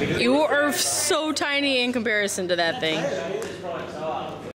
You are so tiny in comparison to that thing.